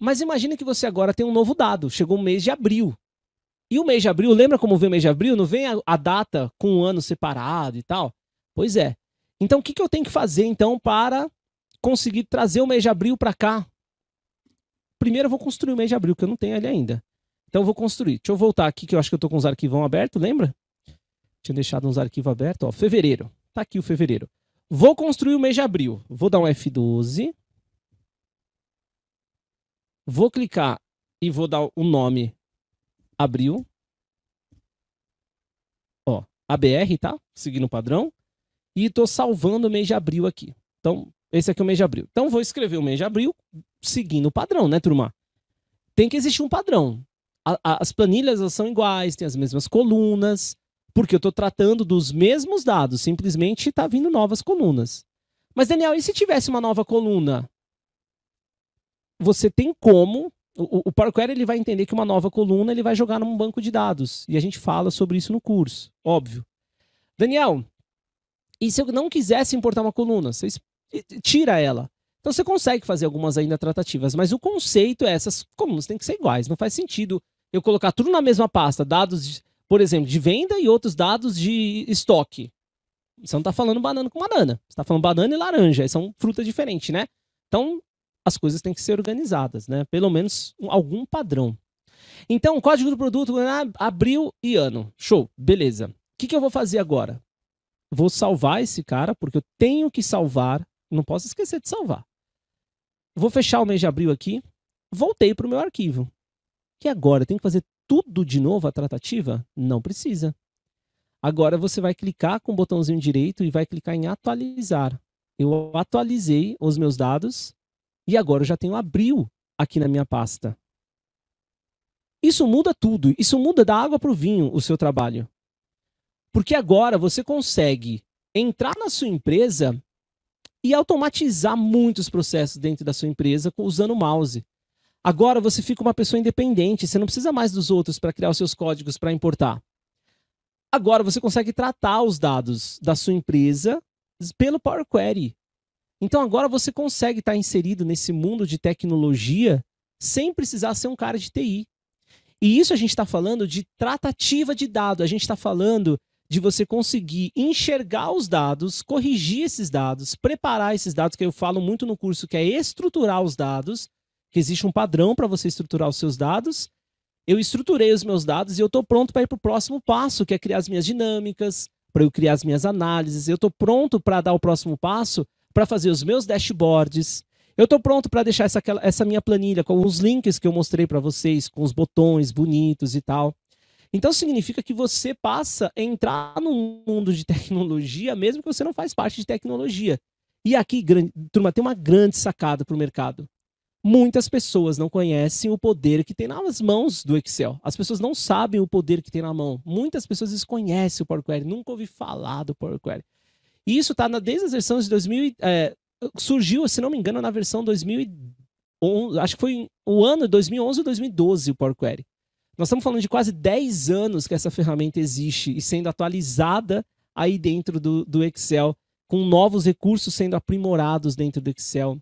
Mas imagine que você agora tem um novo dado. Chegou o mês de abril. E o mês de abril, lembra como vem o mês de abril? Não vem a, a data com um ano separado e tal? Pois é. Então, o que, que eu tenho que fazer, então, para conseguir trazer o mês de abril para cá? Primeiro, eu vou construir o mês de abril, que eu não tenho ele ainda. Então, eu vou construir. Deixa eu voltar aqui, que eu acho que eu estou com os arquivos abertos, lembra? Tinha deixado uns arquivos abertos. Ó, fevereiro. Tá aqui o fevereiro. Vou construir o mês de abril. Vou dar um F12. Vou clicar e vou dar o nome abril. Ó, ABR, tá? Seguindo o padrão. E estou salvando o mês de abril aqui. Então, esse aqui é o mês de abril. Então, vou escrever o mês de abril seguindo o padrão, né, turma? Tem que existir um padrão. A, a, as planilhas são iguais, tem as mesmas colunas, porque eu estou tratando dos mesmos dados, simplesmente está vindo novas colunas. Mas, Daniel, e se tivesse uma nova coluna? Você tem como. O, o ele vai entender que uma nova coluna ele vai jogar num banco de dados. E a gente fala sobre isso no curso, óbvio. Daniel, e se eu não quisesse importar uma coluna? Você tira ela. Então você consegue fazer algumas ainda tratativas, mas o conceito é essas colunas têm que ser iguais. Não faz sentido eu colocar tudo na mesma pasta, dados, de, por exemplo, de venda e outros dados de estoque. Você não está falando banana com banana. Você está falando banana e laranja. São frutas diferentes, né? Então, as coisas têm que ser organizadas, né? Pelo menos algum padrão. Então, código do produto, né? abril e ano. Show, beleza. O que, que eu vou fazer agora? Vou salvar esse cara, porque eu tenho que salvar. Não posso esquecer de salvar. Vou fechar o mês de abril aqui. Voltei para o meu arquivo. E agora, tem que fazer tudo de novo a tratativa? Não precisa. Agora você vai clicar com o botãozinho direito e vai clicar em atualizar. Eu atualizei os meus dados e agora eu já tenho abril aqui na minha pasta. Isso muda tudo. Isso muda da água para o vinho o seu trabalho. Porque agora você consegue entrar na sua empresa e automatizar muitos processos dentro da sua empresa usando o mouse. Agora você fica uma pessoa independente, você não precisa mais dos outros para criar os seus códigos para importar. Agora você consegue tratar os dados da sua empresa pelo Power Query. Então agora você consegue estar inserido nesse mundo de tecnologia sem precisar ser um cara de TI. E isso a gente está falando de tratativa de dados. A gente está falando de você conseguir enxergar os dados, corrigir esses dados, preparar esses dados, que eu falo muito no curso, que é estruturar os dados, que existe um padrão para você estruturar os seus dados. Eu estruturei os meus dados e eu estou pronto para ir para o próximo passo, que é criar as minhas dinâmicas, para eu criar as minhas análises. Eu estou pronto para dar o próximo passo, para fazer os meus dashboards. Eu estou pronto para deixar essa, essa minha planilha com os links que eu mostrei para vocês, com os botões bonitos e tal. Então significa que você passa a entrar no mundo de tecnologia, mesmo que você não faz parte de tecnologia. E aqui, turma, tem uma grande sacada para o mercado. Muitas pessoas não conhecem o poder que tem nas mãos do Excel. As pessoas não sabem o poder que tem na mão. Muitas pessoas desconhecem o Power Query, nunca ouvi falar do Power Query. E isso está desde as versões de 2000. É, surgiu, se não me engano, na versão 2011. Acho que foi o ano 2011 ou 2012 o Power Query. Nós estamos falando de quase 10 anos que essa ferramenta existe e sendo atualizada aí dentro do, do Excel, com novos recursos sendo aprimorados dentro do Excel.